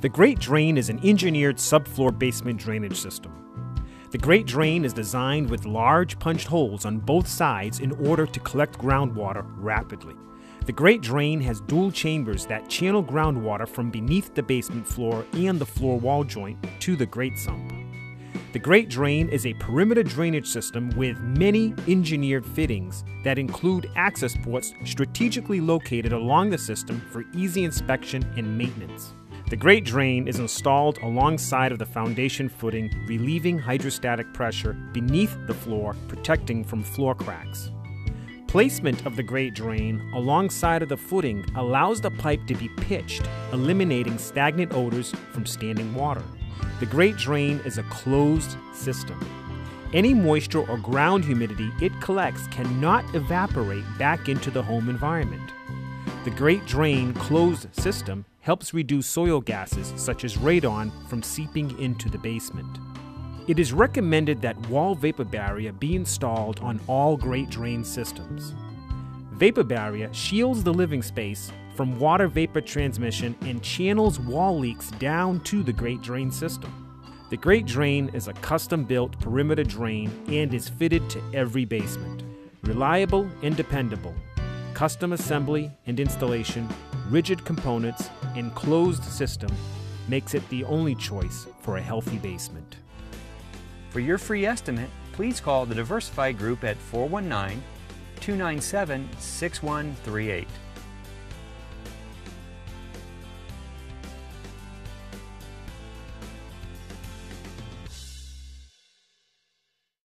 The GrateDrain is an engineered subfloor basement drainage system. The GrateDrain is designed with large punched holes on both sides in order to collect groundwater rapidly. The GrateDrain has dual chambers that channel groundwater from beneath the basement floor and the floor wall joint to the GrateSump. The GrateDrain is a perimeter drainage system with many engineered fittings that include access ports strategically located along the system for easy inspection and maintenance. The GrateDrain is installed alongside of the foundation footing, relieving hydrostatic pressure beneath the floor, protecting from floor cracks. Placement of the GrateDrain alongside of the footing allows the pipe to be pitched, eliminating stagnant odors from standing water. The GrateDrain is a closed system. Any moisture or ground humidity it collects cannot evaporate back into the home environment. The GrateDrain closed system helps reduce soil gases such as radon from seeping into the basement. It is recommended that wall vapor barrier be installed on all GrateDrain systems. Vapor barrier shields the living space from water vapor transmission and channels wall leaks down to the GrateDrain system. The GrateDrain is a custom built perimeter drain and is fitted to every basement. Reliable and dependable. Custom assembly and installation, rigid components, and closed system makes it the only choice for a healthy basement. For your free estimate, please call the Diversified Group at 419 297 6138.